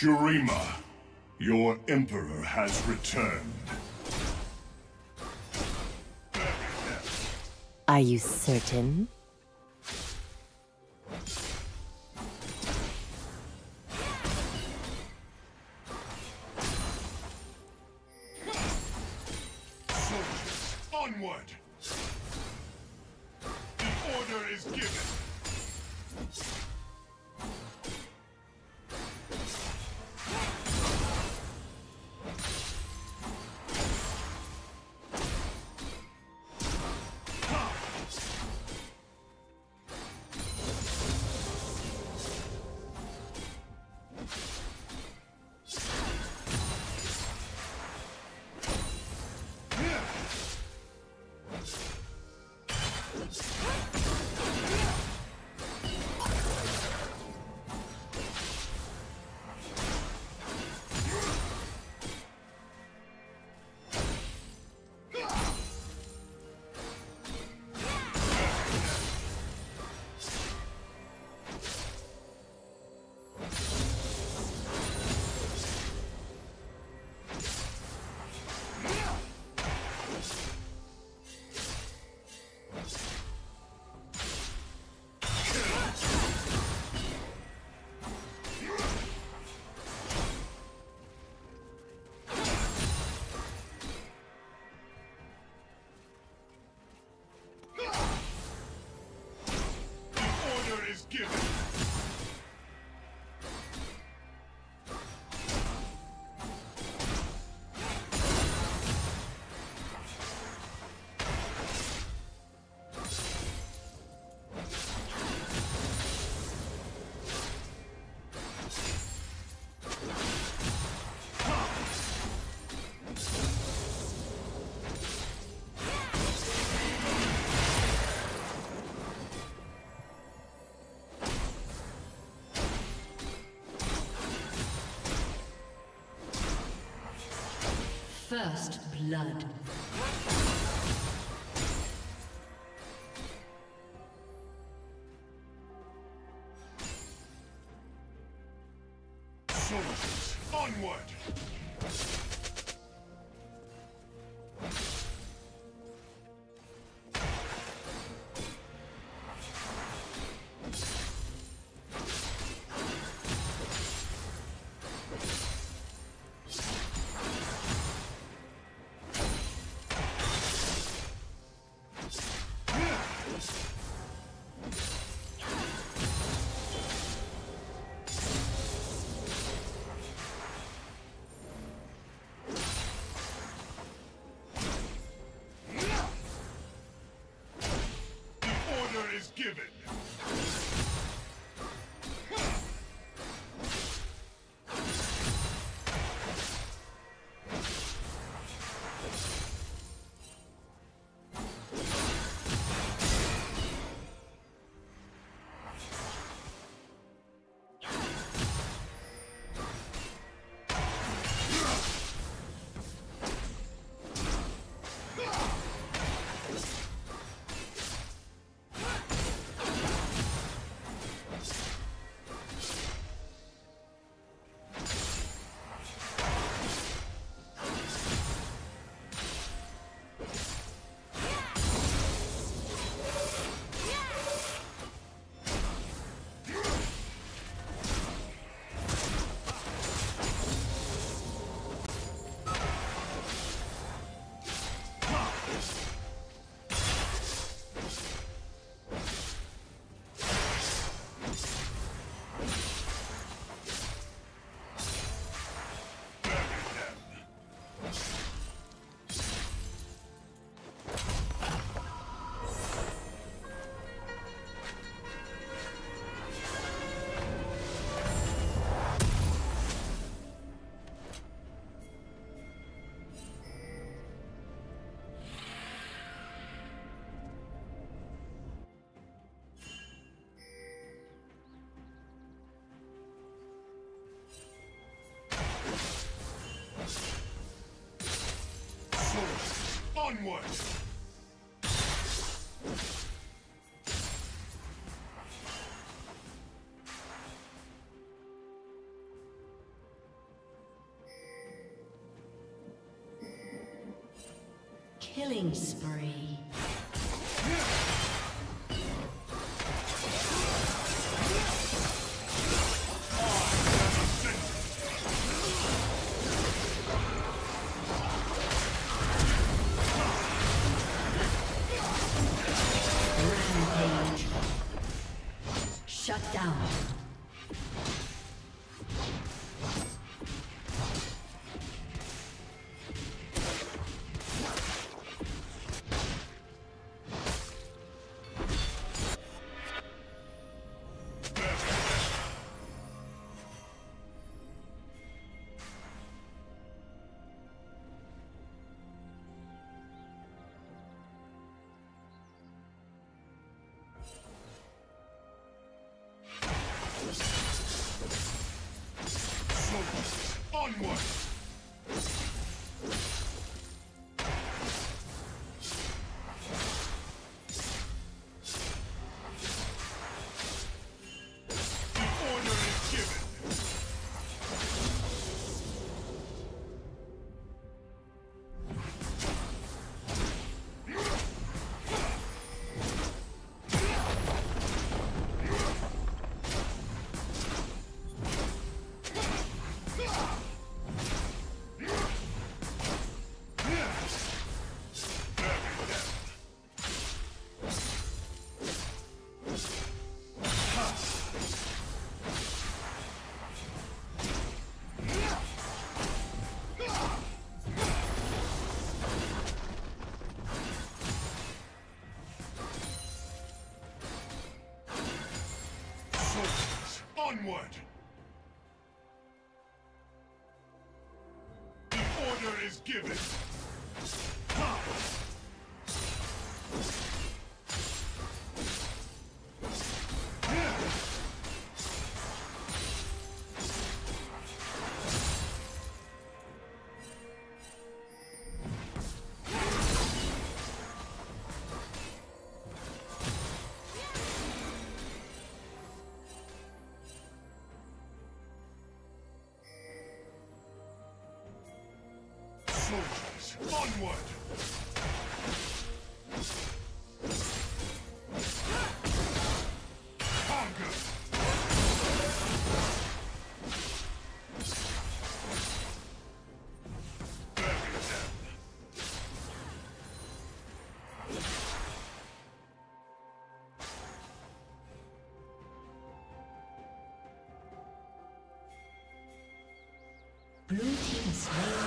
Shurima, your Emperor has returned. Are you certain? First blood. Soldiers, onward! Is given. Onward! Killing onward! Is given. Soldiers, Blue team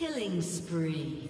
Killing spree.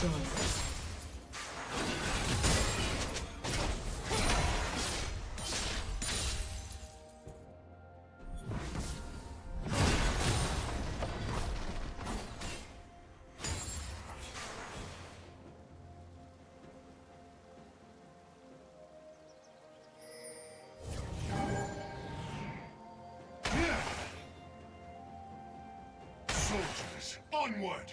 Destroyed. Onward!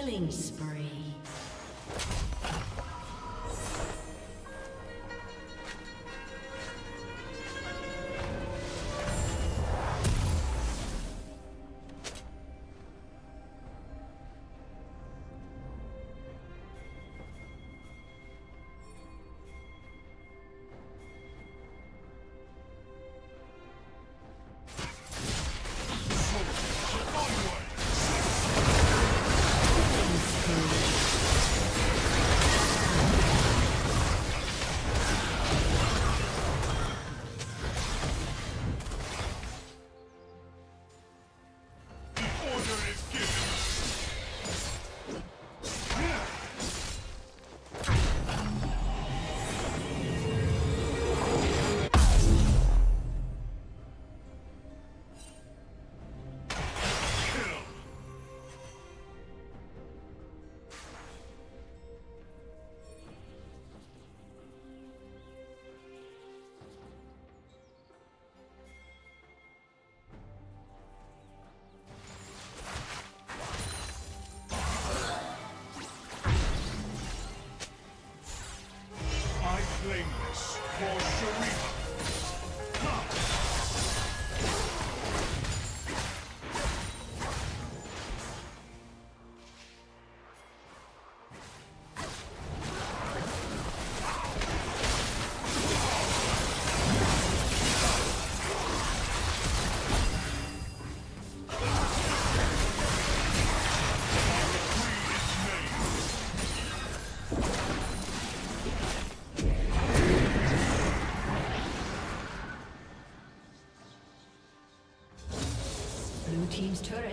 Killing spree.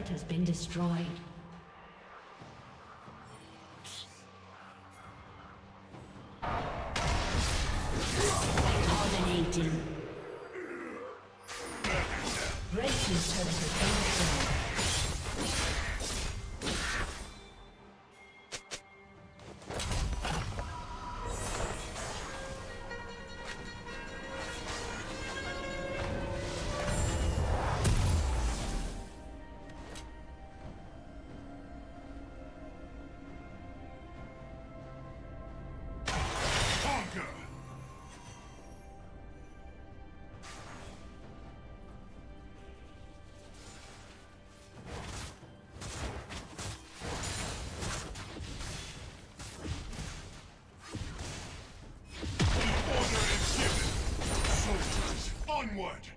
Has been destroyed. Onward!